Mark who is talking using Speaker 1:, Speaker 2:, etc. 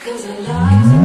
Speaker 1: Cause I love